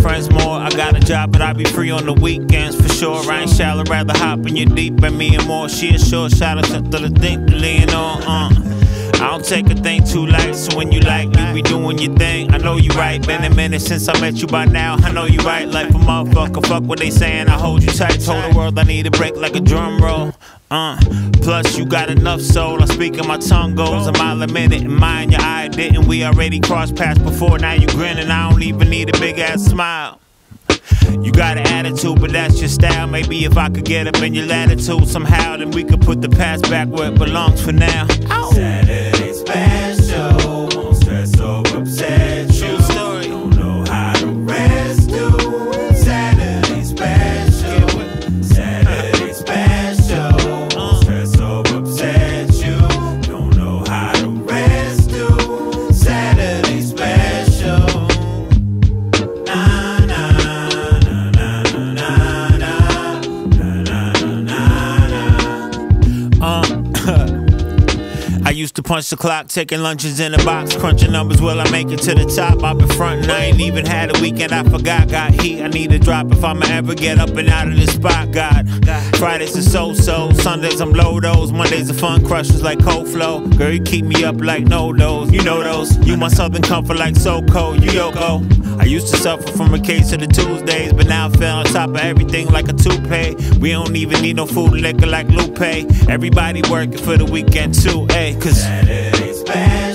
friends more. I got a job, but I be free on the weekends for sure. I ain't shallow, rather hop in your deep and me and more. She a short shot of to the thing to lean on. Uh. I don't take a thing too light, so when you like, you be doing your thing. I know you right, been a minute since I met you by now. I know you right, like a motherfucker. Fuck what they saying, I hold you tight. Told the world I need a break like a drum roll. Uh, plus you got enough soul. I speak and my tongue goes a mile a minute. And mine, your eye didn't. We already crossed paths before. Now you grinning. I don't even need a big ass smile. You got an attitude, but that's your style. Maybe if I could get up in your latitude somehow, then we could put the past back where it belongs for now. Ow. I used to punch the clock, taking lunches in a box, crunching numbers. Will I make it to the top? I've been frontin', I ain't even had a weekend. I forgot, got heat. I need a drop if I'ma ever get up and out of this spot. God, Fridays are so so, Sundays I'm low those, Mondays are fun crushers like cold flow. Girl, you keep me up like no those, you know those. You my southern comfort like so cold, you Yoko. I used to suffer from a case of the Tuesdays, but now I feel on top of everything like a toupee. We don't even need no food liquor like Lupe. Everybody working for the weekend too, ayy, Cause that is bad.